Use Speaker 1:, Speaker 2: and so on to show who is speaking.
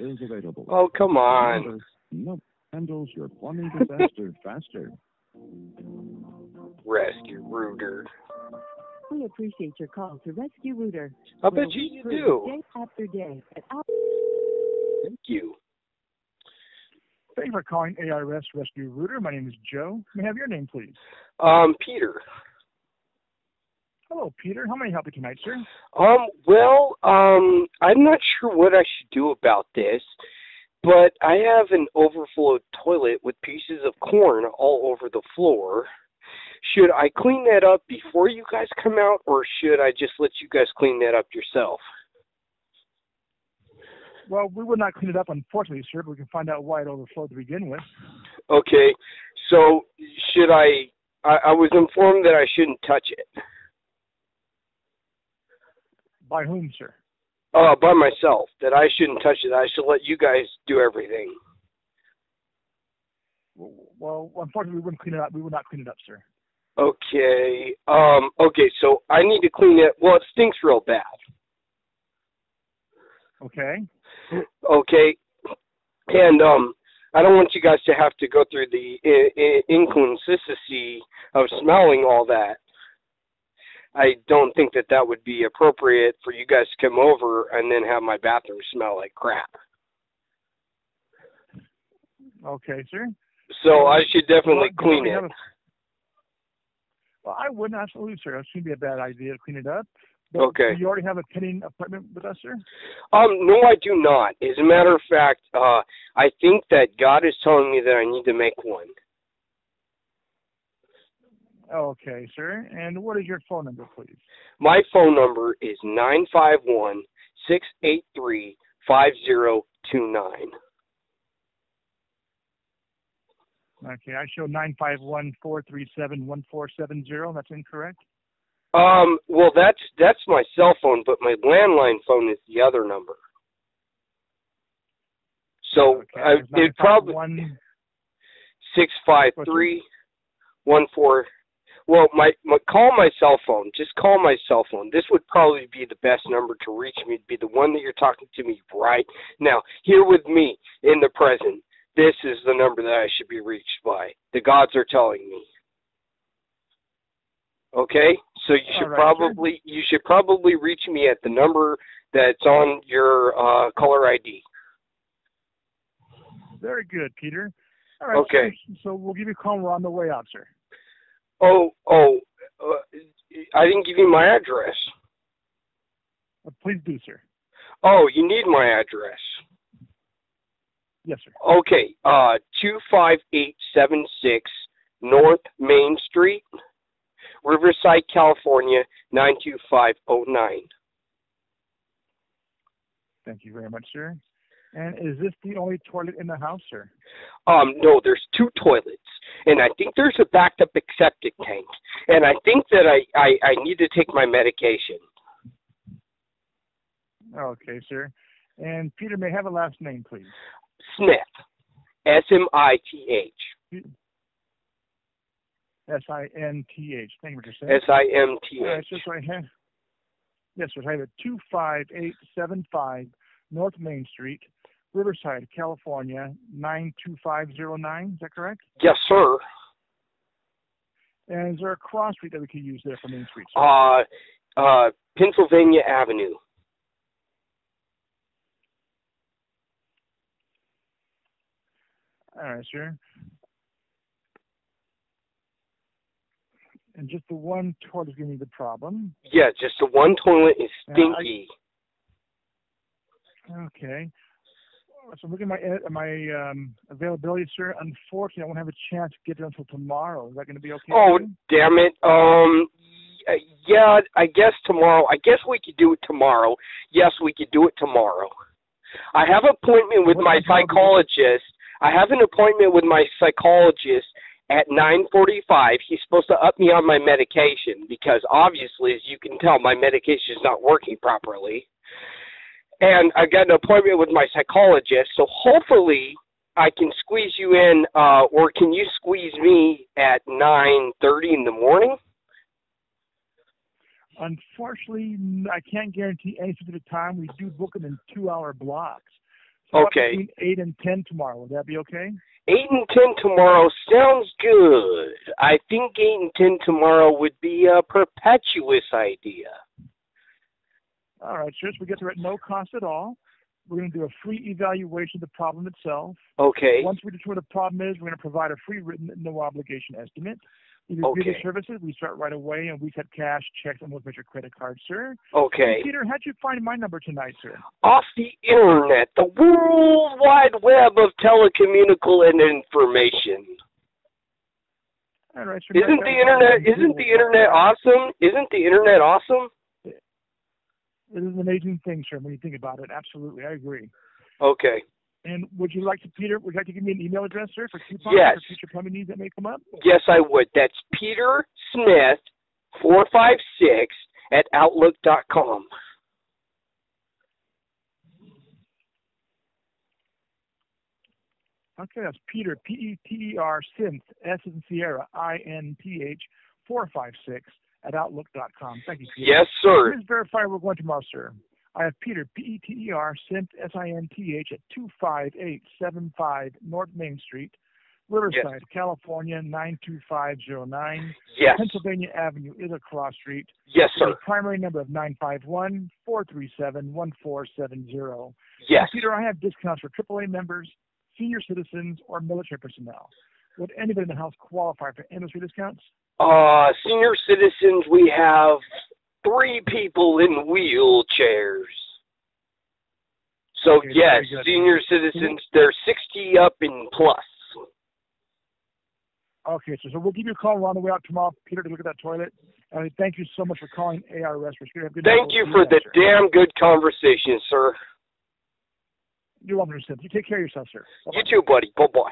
Speaker 1: is available.
Speaker 2: Oh, come on.
Speaker 1: Remember, no handles your plumbing disaster faster.
Speaker 2: Rescue Rooter.
Speaker 3: We appreciate your call to Rescue Rooter.
Speaker 2: I
Speaker 3: where
Speaker 2: bet you you do.
Speaker 3: Day after day our
Speaker 2: Thank you.
Speaker 4: Thank you for calling ARS Rescue Rooter. My name is Joe. May I have your name, please?
Speaker 2: Um, Peter.
Speaker 4: Hello, Peter. How may I help you tonight, sir?
Speaker 2: Um, well, um, I'm not sure what I should do about this, but I have an overflowed toilet with pieces of corn all over the floor. Should I clean that up before you guys come out, or should I just let you guys clean that up yourself?
Speaker 4: Well, we would not clean it up, unfortunately, sir, but we can find out why it overflowed to begin with.
Speaker 2: Okay, so should I? I, I was informed that I shouldn't touch it.
Speaker 4: By whom, sir?
Speaker 2: Uh, by myself, that I shouldn't touch it. I should let you guys do everything.
Speaker 4: Well, unfortunately, we wouldn't clean it up. We would not clean it up, sir.
Speaker 2: Okay. Um. Okay. So I need to clean it. Well, it stinks real bad.
Speaker 4: Okay.
Speaker 2: Okay. And um, I don't want you guys to have to go through the inconsistency of smelling all that. I don't think that that would be appropriate for you guys to come over and then have my bathroom smell like crap.
Speaker 4: Okay, sir.
Speaker 2: So I should definitely
Speaker 4: Well,
Speaker 2: clean it.
Speaker 4: a- Well, I wouldn't absolutely, sir. It shouldn't be a bad idea to clean it up. But
Speaker 2: Okay.
Speaker 4: Do you already have a pending appointment with us, sir?
Speaker 2: Um, no, I do not. As a matter of fact, uh, I think that God is telling me that I need to make one.
Speaker 4: Okay, sir. And what is your phone number, please?
Speaker 2: My phone number is nine five one six eight three five zero two nine.
Speaker 4: Okay, I show nine five one four three seven one four seven zero. That's incorrect.
Speaker 2: Um, well, that's that's my cell phone, but my landline phone is the other number. So
Speaker 4: Okay,
Speaker 2: I, it probably
Speaker 4: 951
Speaker 2: six five three one four. Well, my, my call my cell phone. Just call my cell phone. This would probably be the best number to reach me. It'd Be the one that you're talking to me right now. Here with me in the present. This is the number that I should be reached by. The gods are telling me. Okay, so you should
Speaker 4: right,
Speaker 2: probably you should probably reach me at the number that's on your uh, caller ID.
Speaker 4: Very good, Peter. All right.
Speaker 2: Okay.
Speaker 4: sir. So we'll give you a call. We're on the way out, sir.
Speaker 2: Oh, oh, uh, I didn't give you my address.
Speaker 4: Uh, please do, sir.
Speaker 2: Oh, you need my address.
Speaker 4: Yes, sir.
Speaker 2: Okay, uh, 25876 North Main Street, Riverside, California, 92509.
Speaker 4: Thank you very much, sir. And is this the only toilet in the house, sir?
Speaker 2: Um, no, there's two toilets, and I think there's a backed up septic tank, and I think that I, I, I need to take my medication.
Speaker 4: Okay, sir. And Peter, may I have a last name, please?
Speaker 2: Smith, S M I T H,
Speaker 4: S I N T H. Thank you, Mr. Smith.
Speaker 2: S I M T H.
Speaker 4: so, so I have, yes, sir. I have it 25875 North Main Street, Riverside, California, 92509. Is that correct?
Speaker 2: Yes, sir.
Speaker 4: And is there a cross street that we could use there for Main Street? sir?
Speaker 2: Uh, uh, Pennsylvania Avenue.
Speaker 4: All right, sir. And just the one toilet is giving me the problem.
Speaker 2: Yeah, just the one toilet is
Speaker 4: Yeah, I-
Speaker 2: stinky.
Speaker 4: Okay. So look at my at my um, availability, sir. Unfortunately, I won't have a chance to get there until tomorrow. Is that going to be okay?
Speaker 2: Oh, damn it. Um, y- yeah, I guess tomorrow. I guess we could do it tomorrow. Yes, we could do it tomorrow. I have an appointment with
Speaker 4: What
Speaker 2: my
Speaker 4: time tomorrow do you-
Speaker 2: psychologist. I have an appointment with my psychologist at 9:45. He's supposed to up me on my medication because obviously, as you can tell, my medication is not working properly. And I got an appointment with my psychologist, so hopefully I can squeeze you in, uh, or can you squeeze me at 9:30 in the morning?
Speaker 4: Unfortunately, I can't guarantee any specific time. We do book them in two-hour blocks. About
Speaker 2: Okay.
Speaker 4: Between eight and ten tomorrow. Would that be okay?
Speaker 2: Eight and ten tomorrow sounds good. I think eight and ten tomorrow would be a perpetuous idea.
Speaker 4: All right, sure. We get there at no cost at all. We're going to do a free evaluation of the problem itself.
Speaker 2: Okay.
Speaker 4: Once we determine what the problem is, we're going to provide a free written, no obligation estimate. We review the services. We start right away, and we accept cash, checks, and we'll put your credit card, sir.
Speaker 2: Okay.
Speaker 4: Peter, how'd you find my number tonight, sir?
Speaker 2: Off the internet, the world wide web of telecommunical and information.
Speaker 4: All right, sir.
Speaker 2: Isn't the internet isn't the internet awesome? Isn't the internet awesome?
Speaker 4: It is an amazing thing, sir, when you think about it. Absolutely, I agree.
Speaker 2: Okay.
Speaker 4: And would you like to, Peter, would you like to give me an email address, sir, for coupons
Speaker 2: Yes.
Speaker 4: for future plumbing needs that may come up?
Speaker 2: Yes, I would. That's Peter Smith four five six at outlook dot com.
Speaker 4: Okay, that's Peter, P-E-T-E-R, Synth, S in Sierra, I-N-T-H, 456 at outlook.com. Thank you, Peter.
Speaker 2: Yes, sir.
Speaker 4: Please verify we're going tomorrow, sir. I have Peter, P-E-T-E-R, Synth, S-I-N-T-H, at 25875 North Main Street, Riverside, California, 92509.
Speaker 2: Yes.
Speaker 4: Pennsylvania Avenue is a cross street.
Speaker 2: Yes, sir.
Speaker 4: primary number of 951-437-1470.
Speaker 2: Yes.
Speaker 4: Peter, I have discounts for AAA members, senior citizens, or military personnel. Would anybody in the house qualify for industry discounts?
Speaker 2: Uh senior citizens we have three people in wheelchairs. So
Speaker 4: Okay,
Speaker 2: yes, senior citizens they're sixty up and plus.
Speaker 4: Okay, so, so we'll give you a call on the way out tomorrow, Peter, to look at that toilet. And thank you so much for calling ARS. We're have good
Speaker 2: Thank you for the
Speaker 4: sir.
Speaker 2: damn good conversation, sir.
Speaker 4: You're welcome, sir. You take care of yourself, sir. Bye-bye.
Speaker 2: You too, buddy. Bye bye.